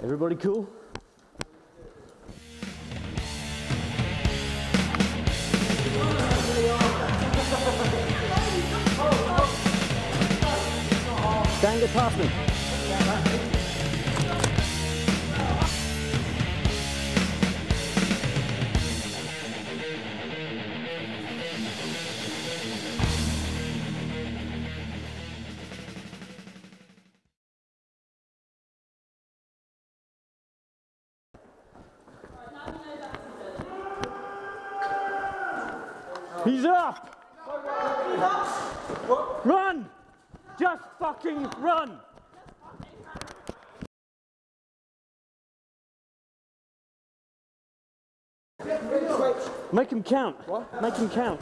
Everybody cool? Dan, get past. He's up! Run! Just fucking run! Make him count. What? Make him count.